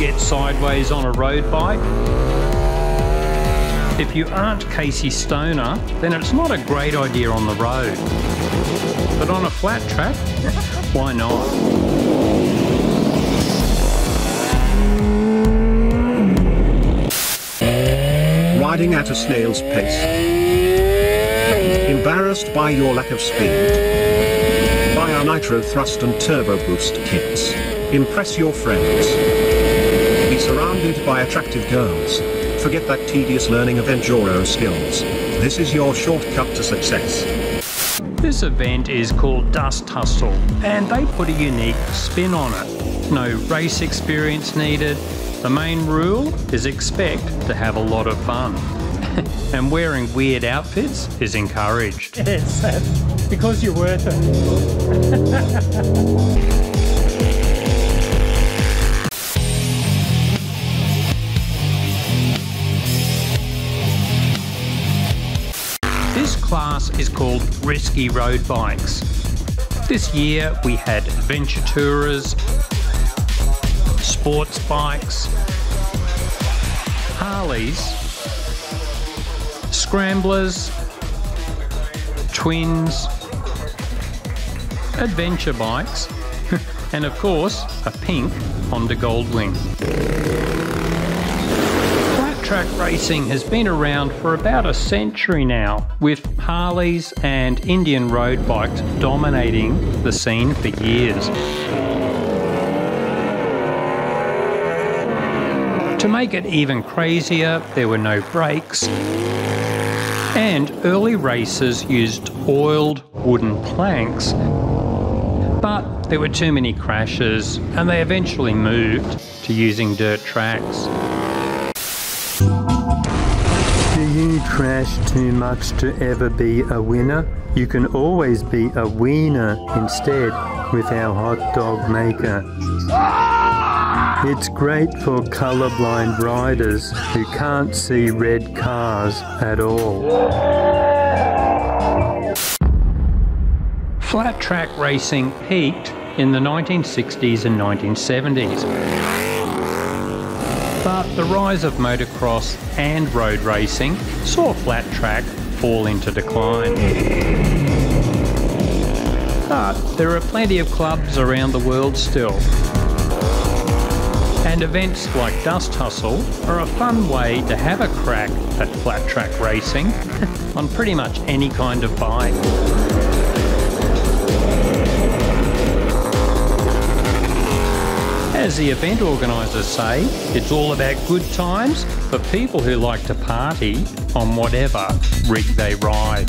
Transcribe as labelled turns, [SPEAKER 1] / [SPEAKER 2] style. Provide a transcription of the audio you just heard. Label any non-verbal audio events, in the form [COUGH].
[SPEAKER 1] to get sideways on a road bike? If you aren't Casey Stoner, then it's not a great idea on the road. But on a flat track, [LAUGHS] why not?
[SPEAKER 2] riding at a snail's pace. Embarrassed by your lack of speed? Buy our Nitro Thrust and Turbo Boost kits. Impress your friends. Be surrounded by attractive girls. Forget that tedious learning of enduro skills. This is your shortcut to success.
[SPEAKER 1] This event is called Dust Hustle, and they put a unique spin on it. No race experience needed, the main rule is expect to have a lot of fun. [LAUGHS] and wearing weird outfits is encouraged.
[SPEAKER 3] Yes, because you're worth it. [LAUGHS]
[SPEAKER 1] class is called Risky Road Bikes. This year we had adventure tourers, sports bikes, Harleys, scramblers, twins, adventure bikes, [LAUGHS] and of course, a pink Honda Goldwing. Track racing has been around for about a century now, with Harleys and Indian road bikes dominating the scene for years. To make it even crazier, there were no brakes, and early racers used oiled wooden planks. But there were too many crashes, and they eventually moved to using dirt tracks.
[SPEAKER 4] You crash too much to ever be a winner? You can always be a wiener instead with our hot dog maker. It's great for colorblind riders who can't see red cars at all.
[SPEAKER 1] Flat track racing peaked in the 1960s and 1970s. But the rise of motocross and road racing saw flat track fall into decline. But there are plenty of clubs around the world still and events like Dust Hustle are a fun way to have a crack at flat track racing [LAUGHS] on pretty much any kind of bike. As the event organisers say, it's all about good times for people who like to party on whatever rig they ride.